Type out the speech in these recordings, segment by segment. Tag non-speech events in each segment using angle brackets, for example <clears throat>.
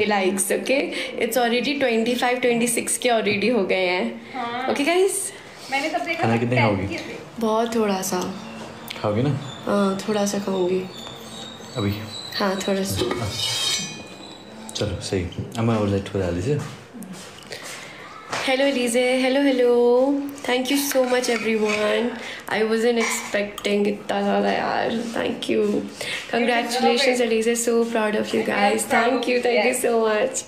likes okay it's already 25 26 के already हो गए हैं. ओके गाइस मैंने तब देखा खाना कितने खाओगी? बहुत थोड़ा सा. खाओगी ना? हाँ थोड़ा सा खाऊँगी. अभी? हाँ थोड़ा सा. चलो सही. अब मैं और लाइट हो डाली से Hello Elise, hello hello. Thank you so much everyone. I wasn't expecting इतना ज़्यादा यार. Thank you. Congratulations Elise, so proud of you guys. Thank you, thank you so much.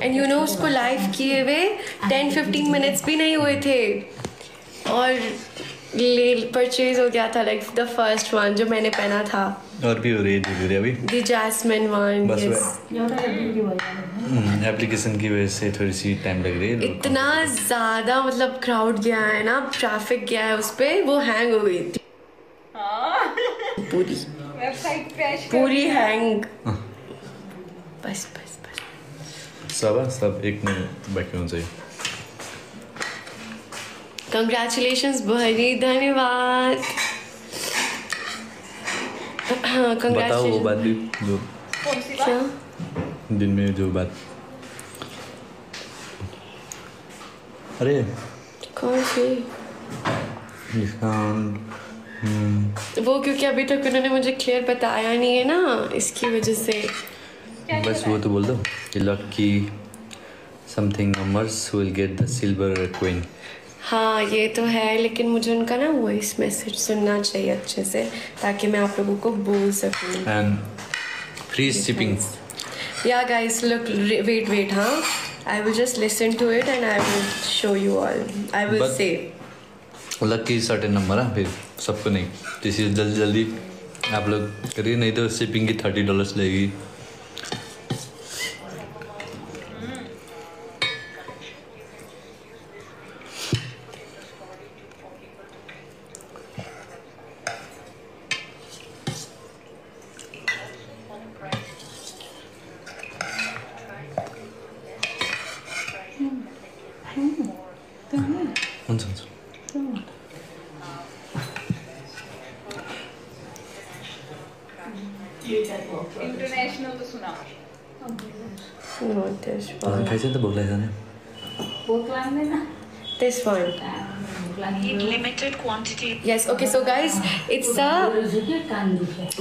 And you know उसको live किए हुए 10-15 minutes भी नहीं हुए थे. और ले परचेज हो गया था लाइक द फ़र्स्ट वन जो मैंने पहना था। और भी हो रही है डिलीवरी अभी? द जैस्मिन वन बस. एप्लीकेशन की वजह से थोड़ी सी टाइम लग रही है इतना ज़्यादा मतलब क्राउड गया है ना ट्रैफ़िक गया है उस पे वो हैंग हो गई थी। हाँ पूरी पूरी हैंग बस बस बस। सब सब एक में बाकी होना चाहिए कंग्रेचुलेशंस बहरी धन्यवाद बताओ वो बात भी जो कौन सी बात क्या? दिन में जो बात। अरे। कौन सी? डिस्काउंट हम्म, वो क्योंकि अभी तक उन्होंने मुझे क्लियर बताया नहीं है ना इसकी वजह से। बस वो तो बोल दो। कि lucky something numbers will get the silver queen हाँ ये तो है लेकिन मुझे उनका ना वॉइस मैसेज सुनना चाहिए अच्छे से ताकि मैं आप लोगों को बोल सकूँ and free shipping Yeah, guys, look, re- wait, wait, huh? I will just listen to it and I will show you all. I will But- say. Lucky certain number है फिर सबको नहीं तो इसलिए जल्दी जल्दी आप लोग करिए नहीं तो शिपिंग की थर्टी डॉलर्स लगेगी हुन्छ हुन्छ इंटरनेशनल तो सुना Not त भोक लाग्छ नि भोक लाग्दैन This one. In limited quantity. Yes, okay, so guys, it's a.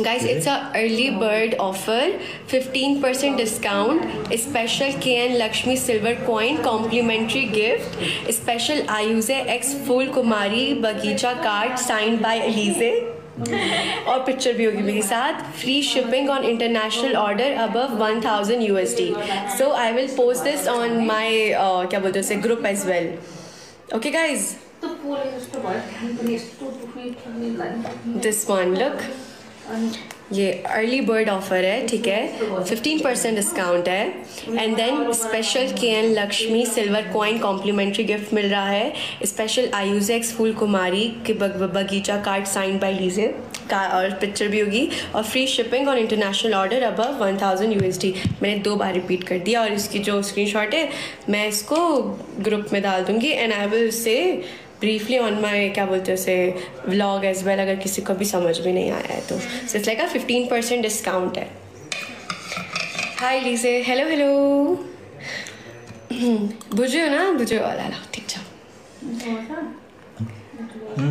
Guys, it's a early bird offer, 15% discount, special KN Lakshmi silver coin, complimentary gift, special Ayuze X Full Kumari Bagicha card signed by Elise. <laughs> और picture भी होगी मेरे साथ. Free shipping on international order above one thousand U S D so I will post this on my क्या बोलते हैं उसे group as well okay guys this one look ये अर्ली बर्ड ऑफ़र है ठीक है? 15% डिस्काउंट है. एंड देन स्पेशल के an Lakshmi silver coin complimentary gift मिल रहा है. स्पेशल आयुजेक्स फूल कुमारी के बग, बगीचा कार्ड साइन बाय लीजे का और पिक्चर भी होगी. और फ्री शिपिंग और international order above one thousand U मैंने दो बार रिपीट कर दिया और इसकी जो स्क्रीनशॉट है मैं इसको ग्रुप में डाल दूँगी. And I will say briefly on my क्या बोलते हैं उसे व्लॉग एज वेल अगर किसी को भी समझ में नहीं आया है तो। So it's like a fifteen percent discount है। हाय लीजे हेलो हेलो बुझे हो ना? बुझे वाला ल ठिक छ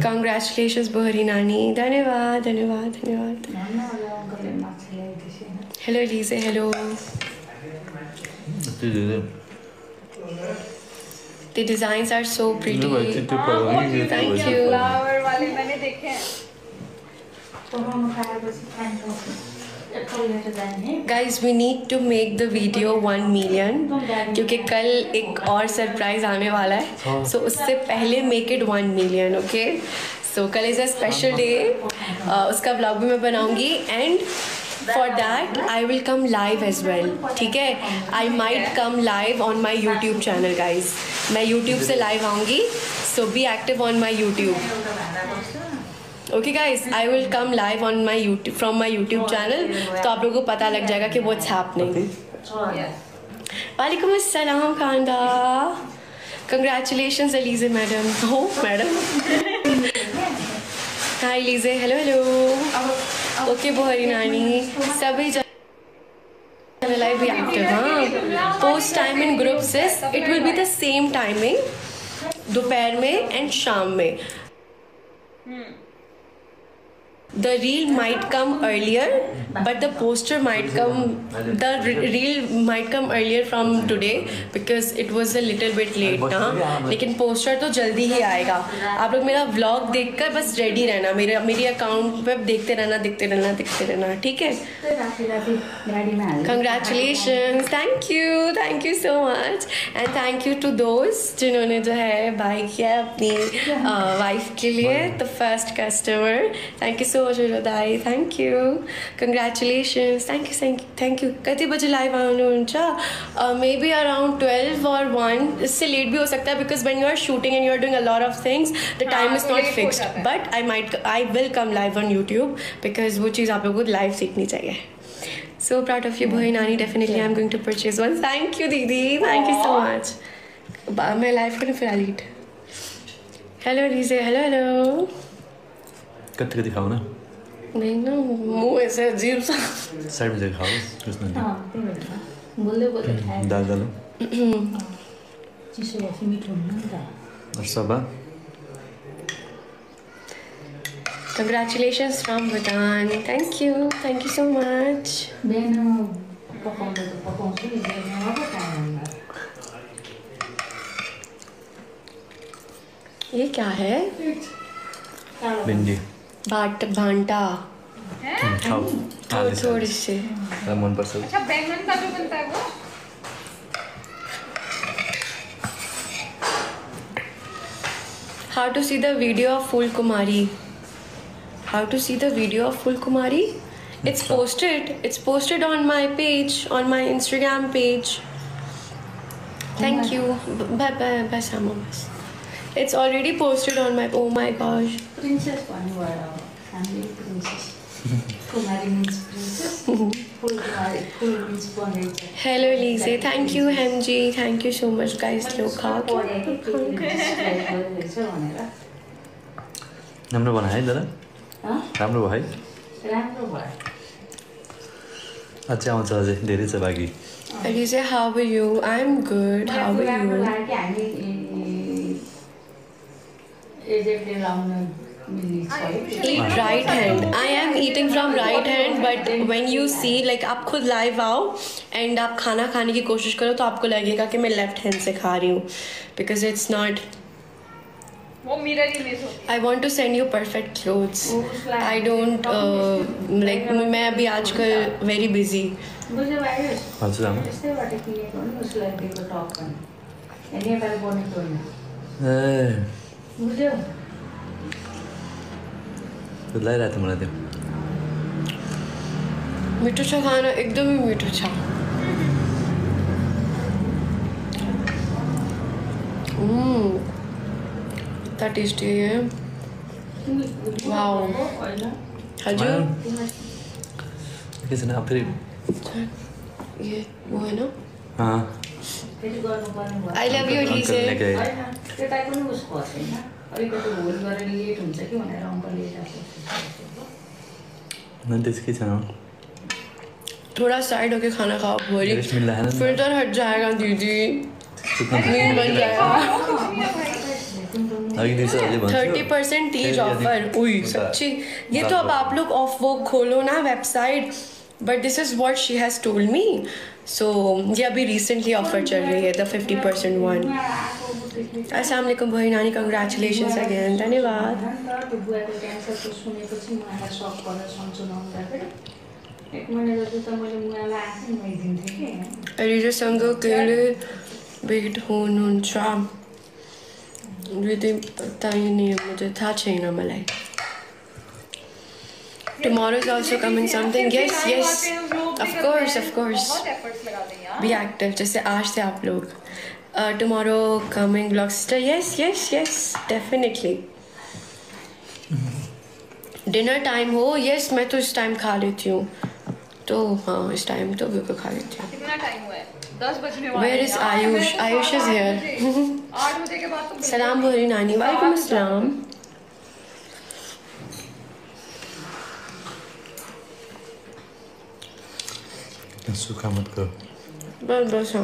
कङ्ग्रेचुलेसन्स बोहरी नानी। धन्यवाद धन्यवाद धन्यवाद। हेलो लिजे हेलो भाइ चाहिँ त्यो पकाउने कि Thank you. फ्लावर वाले मैंने देखे हैं। पकाउनु खाएपछि खान्छ एकल लिएर जाने guys we need to make the video one million क्योंकि कल एक और सरप्राइज़ आने वाला है। सो उससे पहले make it one million okay so कल इज़ अ स्पेशल डे उसका ब्लॉग भी मैं बनाऊँगी। And for that I will come live as well ठीक है? I might come live on my YouTube channel guys मैं यूट्यूब से लाइव आऊँगी so be active on my YouTube okay guys I will come live on my YouTube from my YouTube channel तो आप लोगों को पता लग जाएगा कि what's happening. वालेकुम अस्सलाम खानदा। कंग्रेचुलेशंस अलीजे मैडम। हो मैडम। हाय लीजे हेलो हेलो ओके बुहरी नानी। सभी लाइव एक्टिव हाँ। Post time in group sis it will be the same timing दोपहर में एंड शाम में. हम्म। The reel might come earlier but the poster might come the re- reel might come earlier from today because it was a little bit late ना लेकिन poster तो जल्दी ही आएगा। आप लोग मेरा व्लॉग देखकर बस रेडी रहना मेरे मेरी अकाउंट पे देखते रहना देखते रहना देखते रहना ठीक है? Congratulation thank you thank you so much and thank you too दोस्त जिन्होंने जो है बाय किया अपनी <laughs> वाइफ के लिए the first customer thank you so much Dai thank you congratulation thank you thank you thank you कति बजे लाइव आउनुहुन्छ मे बी अराउंड ट्वेल्व और वन इससे लेट भी हो सकता है because when you are shooting and you are doing a lot of things the time is not fixed but I might I will come live on YouTube because वो चीज़ आप लोगों को लाइव सीखनी चाहिए. So proud of you, Bhoy Nani. Definitely, I'm going to purchase one. Thank you, Didi. Thank you so much. मैं life करूँ फिर रीड हेलो रीजे हेलो हेलो कति कति खाऊ न। नहीं ना मुँह ऐसे अजीब सा। साइडमा चाहिँ खाऊ कुछ न अँ, त्यही भएर बोल्दै बोल्दै खायो दाल दाल चिसो भएपछि मिठो हुन्न नि और सबा Congratulations from Bhutan. Thank you. Thank you so much. बिहान पकाउँदा त पकाउँछु नि बिहान मात्रै खायो भने ये क्या है? भिन्डी बाट भांटा। से। How to see. Video of Phul Kumari how to see video of Phul Kumari it's posted it's posted on my page on my Instagram page thank you bye bye bye Sama bye It's already posted on my. Oh my gosh. Princess भन्नुभयो अब हामीले princess Kumari mince princess full Kumari full mince बनेछ Hello Lise. Thank you Hemji. Thank you so much guys. लोग खा के पढेँ कि के के डिस्प्ले गरिरहेछ भनेर राम्रो बनायो है दादा हँ? राम्रो भयो है राम्रो भयो अझै आउँछ अझै धेरै छ बाँकी Lise, how are you? I'm good. How मलाई are राम्रो you? Eat right hand. I am eating from right hand, but when you see like आप खुद लाइव आओ एंड आप खाना खाने की कोशिश करो तो आपको लगेगा कि मैं लेफ़्ट हैंड से खा रही हूँ बिकॉज़ इट्स नॉट वो मिरर इमेज होती I want to send you perfect clothes I don't like uh, मैं अभी आजकल वेरी बिज़ी बुझ्यो भाइ हजुर आमा यस्तैबाट किनेको नि उसलाई दिएको टप थियो मलाई त्यो मिठो छ खाना एकदमै मिठो छ। Mm, इतना टेस्टी है। वाओ हजुर के छैन अब ये वो है ना? अँ, आई लभ यू त्यता पनि उसको कि के थोड़ा साइड होके खाना खाओ है। ना फ़िल्टर हट जाएगा दीदी। बन जाएगा। थर्टी परसेंट तीज ऑफ़र उई सच्ची। ये तो अब आप लोग ऑफ़ वो खोलो ना website but this is what she has told me so ये अभी रिसेंटली ऑफ़र चल रही है द फिफ्टी परसेंट वन वालेकुम भाई नानी कंग्रेचुलेशन अगेन धन्यवाद त रिजोसँग कहिले भेट हुनुहुन्छ यदि है मुझे था छैन मलाई Tomorrow is also coming something. Yes, yes. Efforts लगाते हैं यार। बी एक्टिव जैसे आज से आप लोग। Tomorrow coming blog sister yes yes yes definitely dinner time हो यस मैं तो इस टाइम खा लेती हूँ। तो हाँ इस टाइम तो बिल्कुल खा लेती हूँ। कितना टाइम हुआ है? दस बजने वाले Where is Ayush? Ayush is here. बजे- आठ बजे के बाद तो बिल्कुल <laughs> सलाम भोरी नानी वालेकुम अस्सलाम सुखा मत करो। बस बस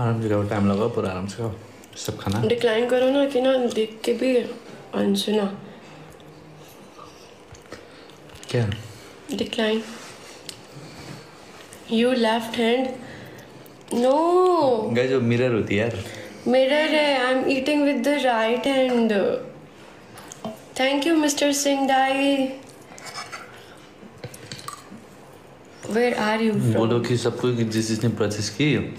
आराम से खाओ टाइम लगाओ पूरा आराम से खाओ। सब खाना? डिक्लाइन करो ना कि ना देख के भी अनसुना। क्या? Decline you left hand no गए जो मिरर होती है यार। मिरर है I am eating with the right hand thank you mister Singh Dai where are you बोलो कि सबको जिस जिसने परचेस की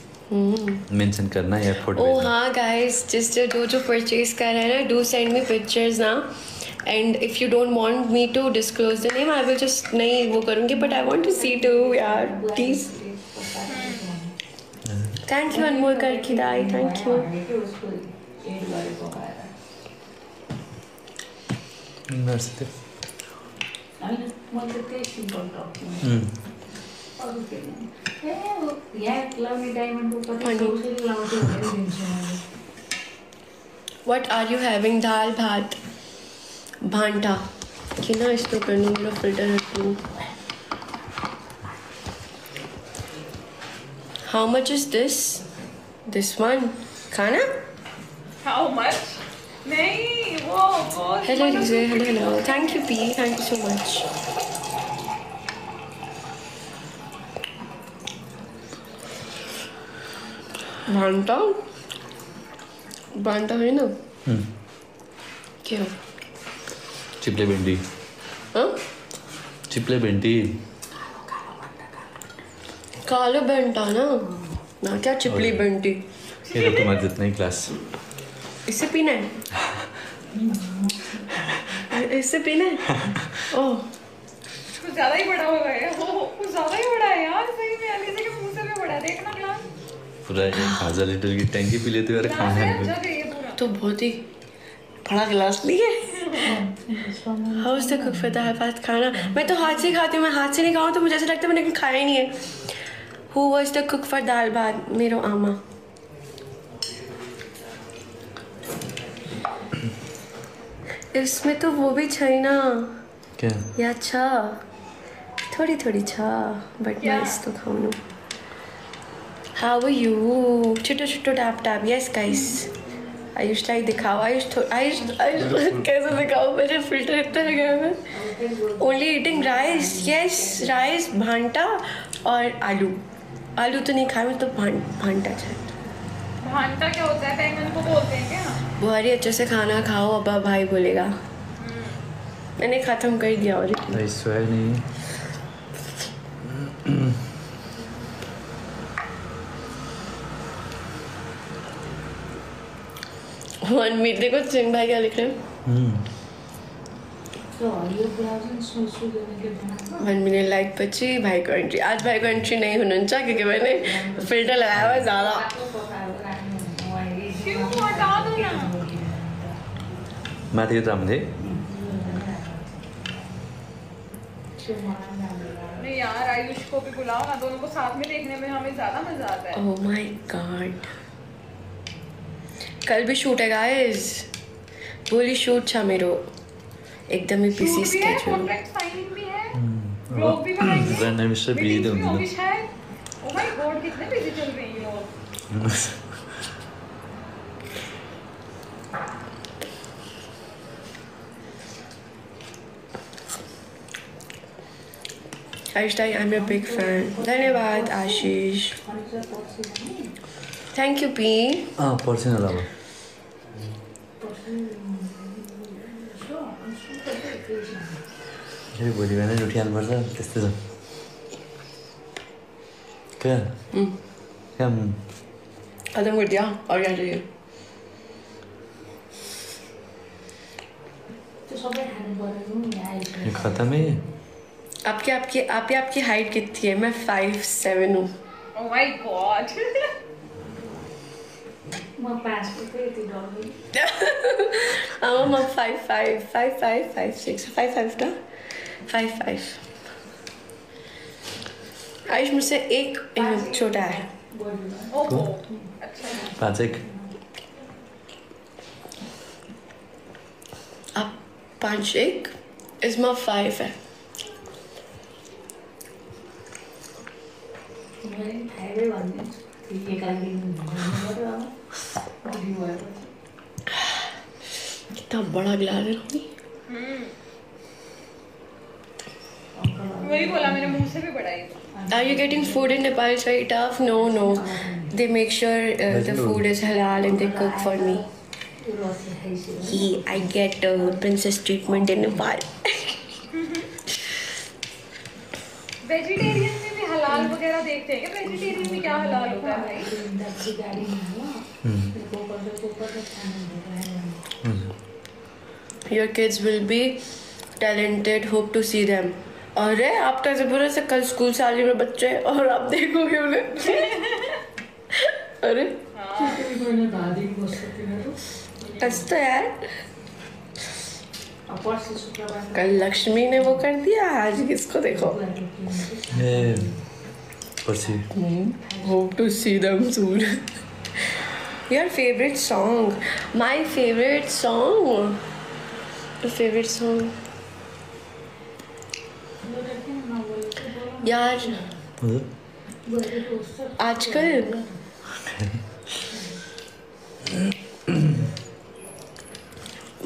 मेंशन करना है एफर्ट ओ हाँ गाइस जिस जो जो जो परचेज कर रहे हैं ना डू सेंड मी पिक्चर्स ना। And if you don't want me to disclose the name I will just नहीं वो करूँगी but I want to see too यार please thank you Anmol Karki Dai thank you उसको add गरेको ए यहाँ what are you having dal bhat भांटा कि ना इसको करने मेरा filter हटूँ how much is this this one खाना? हाउ मच नहीं वो वो hello hello hello thank you P thank you so much भांटा? भांटा है ना? क्या? चिपले भिंडी। हाँ? चिपले भिंडी। कालो बंटा ना? ना क्या चिपली बंटी ये तो तुम्हारे जितना ही क्लास इससे पीना है? इससे पीना है? ओह कुछ ज़्यादा ही बड़ा हो गया। वो कुछ ज़्यादा ही बड़ा है यार। सही में अलीजा के मुँह से भी बड़ा देखना पूरा एक हज़ार लीटर की टैंकी पी लेते हो ग्लास खाना है। तो बहुत ही बड़ा गिलास लिए how is the cook for the हाथ खाना। मैं तो हाथ से खाती हूँ मैं हाथ से नहीं खाऊँ तो मुझे ऐसा लगता है मैंने कहीं खाया ही नहीं है। Who was the cook for dal bhat? मेरो आमा। इसमें तो वो भी छै ना। क्या? या छ थोड़ी थोड़ी छ बट मैं इस तो खाऊँ हाउ आर यू छिटो छिटो tap tap yes guys Ayush like दिखाओ आयुष आयुष आयुष <laughs> कैसे दिखाओ? मेरे फ़िल्टर इतना लगा मैं only eating rice yes rice भांटा और आलू। आलू तो नहीं खाए मैं तो भां, भांटा चाहिए भांटा क्या होता है? बैंगन को बोलते हैं क्या? बुहारी अच्छे से खाना खाओ अब्बा भाई बोलेगा। मैंने ख़त्म कर दिया और नहीं। <clears throat> <clears throat> वन मीट देखो सिंह भाई क्या लिख रहे हैं। हम्म। के बनाएको वन मिनट लाइक पछि भाइको एन्ट्री आज भाइको एन्ट्री नै हुनुहुन्छ क्योंकि मैंने फ़िल्टर लगाया हुआ है ज़्यादा। माथि त हामीले नहीं। यार आयुष को भी बुलाओ ना दोनों को साथ में देखने में हमें ज़्यादा मज़ा आता है। ओह माय गॉड कल भी शूट है गाइस बोली शूट था मेरो. एकदम ही बिज़ी है स्केड्यूल से meetings बिज़ी शायद ओ माय गॉड कितने बिज़ी चल रही है लोग. Ayush I am your big fan धन्यवाद आशीष. थैंक यू पी अँ पर्सिन होला भोलि बिहानै उठिहाल्नुपर्छ त्यस्तै छ दिया और क्या चाहिए? त्यो सबै खानु परेको नि आइस यो खतमै आपकी आपकी आपकी आपकी हाइट कितनी है? मैं फाइव सेवन हूँ। ओ माय गॉड म पाँचको चाहिँ यति डर I'm a five five five five five six five five ना five five. आयुष मुझसे एक छोटा है। अच्छा पाँच एक। आप पाँच एक इसमें फाइव है। भएपछि कितना बड़ा गिलास है वही बोला मैंने मुँह से भी बड़ा है Are you getting food in Nepal is very tough? No, no. They make sure uh, the food is halal and they cook for me. त्यो लस्सी खाइसक्यो He, I get uh, princess treatment in Nepal. Vegetarian में भी हलाल वगैरह देखते हैं क्या vegetarian में क्या हलाल होता है भाई हो Your kids will be talented. Hope to see them. अरे आप कैसे बोले से कल स्कूल से आने में बच्चे और आप देखोगे उन्हें अरे तिनीहरू ऐसा तो यार कल लक्ष्मी ने वो कर दिया आज किसको देखो ए पर्सि Hope to see them soon. Your favorite song? My favorite song? यार। आजकल।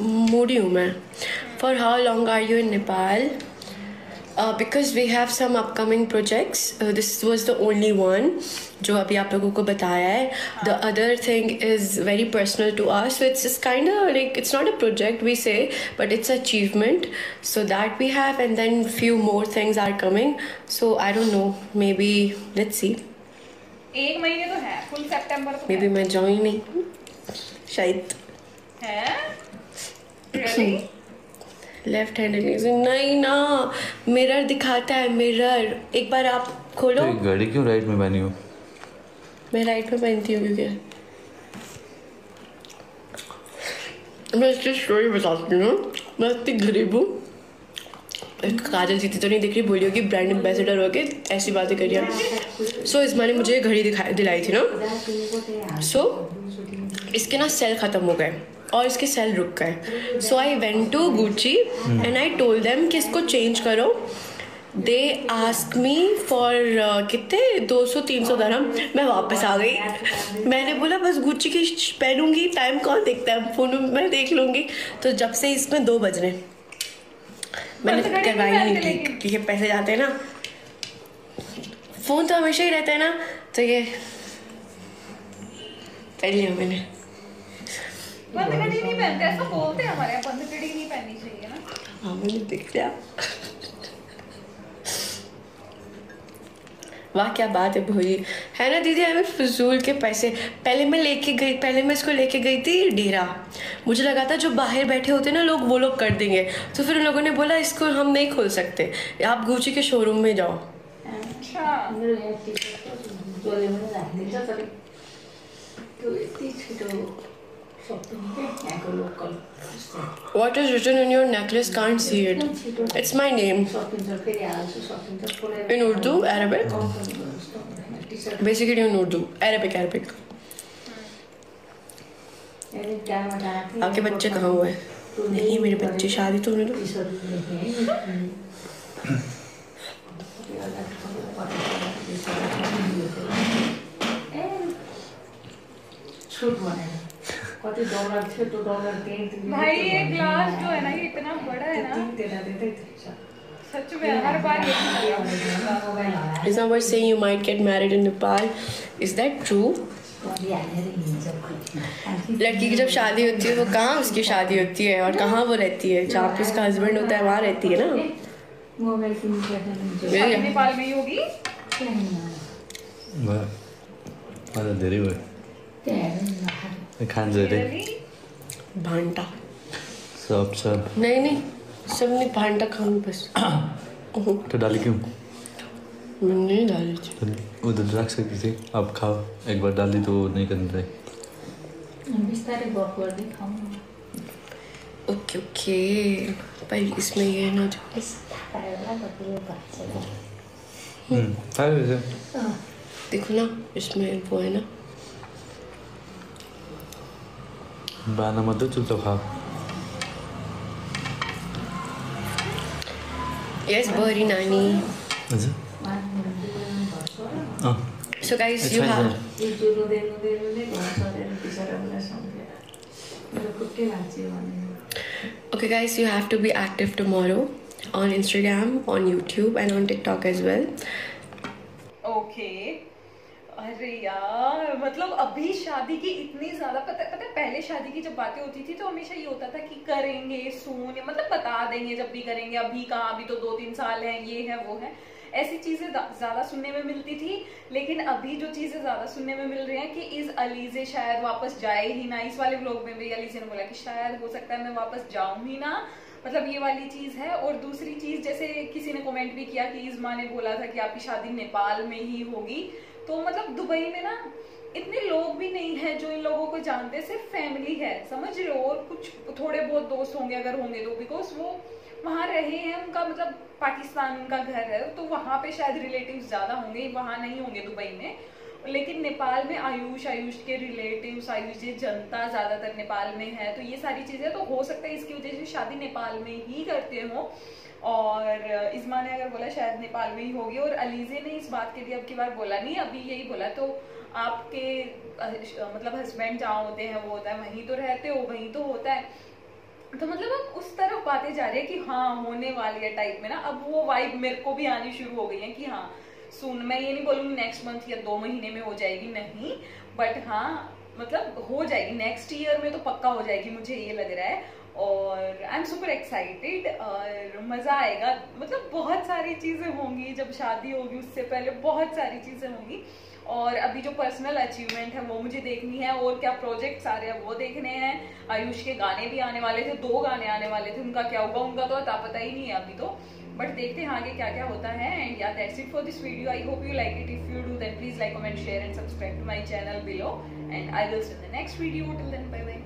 <laughs> मूडी हूँ मैं। For how long are you in Nepal because we have some upcoming projects this was the only one जो अभी आप लोगों को बताया है। The other thing is very personal to us so it's kind like it's not a project we say but it's achievement so that we have and then few more things are coming so I don't know may be let's see एक महीने तो है full सितंबर maybe मैं ही नहीं शायद। है? Really? <clears throat> Left hand नहीं ना मिरर दिखाता है मिरर एक बार आप खोलो। तो गाड़ी क्यों राइट में बनी हो? मैं राइट में पहनती हूँ क्योंकि। मैं इसकी स्टोरी बताती हूँ। मैं इतनी गरीब हूँ। काजल जीती तो नहीं दिख रही बोली होगी ब्रांड एम्बेसडर होके ऐसी बातें करिए सो इस माने मुझे घड़ी दिखाई दिलाई थी ना। सो so, इसके ना सेल ख़त्म हो गए। और इसके सेल रुक गए। So I went to Gucci and I told them कि इसको चेंज करो। दे आस्क मी फॉर कितने? 200 300 दरम मैं वापस आ गई। मैंने बोला बस गुच्ची की पहनूँगी। टाइम कौन देखता है? फ़ोन में मैं देख लूँगी। तो जब से इसमें दो बज रहे मैंने करवाई नहीं लेकिन। ये पैसे जाते हैं ना। फ़ोन तो हमेशा ही रहता है ना। तो ये पहन लिया मैंने। बंद नहीं पहनते ऐसा बोलते हैं हमारे यहाँ बंद नहीं पहननी चाहिए ना। हाँ मैंने देख लिया। वाह क्या बात है भोई। है ना दीदी हमें फजूल के पैसे। पहले मैं लेके गई पहले मैं इसको लेके गई थी डेरा। मुझे लगा था जो बाहर बैठे होते हैं ना लोग वो लोग कर देंगे। तो फिर उन लोगों ने बोला इसको हम नहीं खोल सकते। आप गुची के शोरूम में जाओ। अच्छा। सकिन्छ खोलेर इन उर्दू अरबिक कंपनी गर्नुहोस् त भन्दैन T shirt basically in Urdu Arabic Arabic यानी त्यहाँबाट आएको थिएँ, आपके बच्चे कहाँ हुए? नहीं मेरे बच्चे शादी तो होने दो। भाई ये ग्लास जो है ना ये इतना बड़ा है ना। है। Is not saying you might get married in Nepal. Is that true? लड़की की जब शादी होती है वो कहाँ उसकी शादी होती है और कहाँ वो रहती है? जहाँ पे उसका हस्बैंड होता है वहाँ रहती है ना? नेपाल में ही होगी? मलाई धेरै भयो त्यहाँ हेर्नु न नखानु। खान्छ अरे Really? भांटा। सब सब नहीं नहीं सबने भांटा खाऊं बस। <coughs> तो डाली क्यों? मैंने नहीं डाली थी। तो उधर रख सकती थी। अब खाओ। एक बार डाली तो नहीं करना रहे बिस्तारै गफ गर्दै खाउँ न। Okay okay. पर इसमें ये ना जो छ। हम्म, अँ, देखो ना इसमें वो है ना have sir. यो रुँदै रुँदै रुँदै घर सरेर बिचरालाई सम्झेर मेरो खुट्टी लाग्छ भने okay, guys. You have to be active tomorrow on Instagram, on YouTube, and on TikTok as well. Okay अरे यार मतलब अभी शादी की इतनी ज़्यादा, पता पता पहले शादी की जब बातें होती थी तो हमेशा ये होता था कि करेंगे, सून मतलब बता देंगे जब भी करेंगे, अभी कहाँ, अभी तो दो तीन साल है, ये है, वो है। ऐसी चीज़ें ज़्यादा सुनने में मिलती थी, लेकिन अभी जो चीज़ें ज़्यादा सुनने में मिल रही हैं कि इस अलीजे शायद वापस जाए ही ना, इस वाले ब्लॉग में भी अलीजे ने बोला कि शायद हो सकता है मैं वापस जाऊँ ही ना। मतलब ये वाली चीज़ है, और दूसरी चीज़ जैसे किसी ने कमेंट भी किया कि इस माँ ने बोला था कि आपकी शादी नेपाल में ही होगी तो मतलब दुबई में ना इतने लोग भी नहीं है जो इन लोगों को जानते, सिर्फ़ फैमिली है, समझ रहे हो? और कुछ थोड़े बहुत दोस्त होंगे, अगर होंगे तो बिकॉज़ वो वहाँ रहे हैं, उनका मतलब पाकिस्तान उनका घर है तो वहाँ पे शायद रिलेटिव्स ज़्यादा होंगे, वहाँ नहीं होंगे दुबई में। लेकिन नेपाल में आयुष आयुष के रिलेटिव्स आयुष ये जनता ज़्यादातर नेपाल में है तो ये सारी चीज़ें तो हो सकता है, इसकी वजह से शादी नेपाल में ही करते हो। और इस्मा ने अगर बोला शायद नेपाल में ही होगी, और अलीजे ने इस बात के लिए अब की बार बोला नहीं, अभी यही बोला तो आपके मतलब हस्बैंड जहाँ होते हैं, वो होता है, वहीं तो रहते हो, वहीं तो होता है। तो मतलब अब उस तरफ़ बातें जा रही है कि हाँ होने वाली है टाइप में ना, अब वो वाइब मेरे को भी आनी शुरू हो गई है कि हाँ सुन मैं ये नहीं बोलूँगी नेक्स्ट मंथ या दो महीने में हो जाएगी, नहीं बट हाँ मतलब हो जाएगी नेक्स्ट ईयर में तो पक्का हो जाएगी, मुझे ये लग रहा है। और आई एम सुपर एक्साइटेड और मज़ा आएगा। मतलब बहुत सारी चीज़ें होंगी, जब शादी होगी, उससे पहले बहुत सारी चीज़ें होंगी। और अभी जो पर्सनल अचीवमेंट है, वो मुझे देखनी है, और क्या प्रोजेक्ट्स आ रहे हैं, वो देखने हैं। आयुष के गाने भी आने वाले थे, दो गाने आने वाले थे, उनका क्या होगा, उनका तो अता पता ही नहीं है अभी तो। बट देखते हैं आगे क्या क्या होता है and yeah that's it for this video I hope you like it if you do then please like comment share and subscribe to my channel below and I will see the next video till then bye bye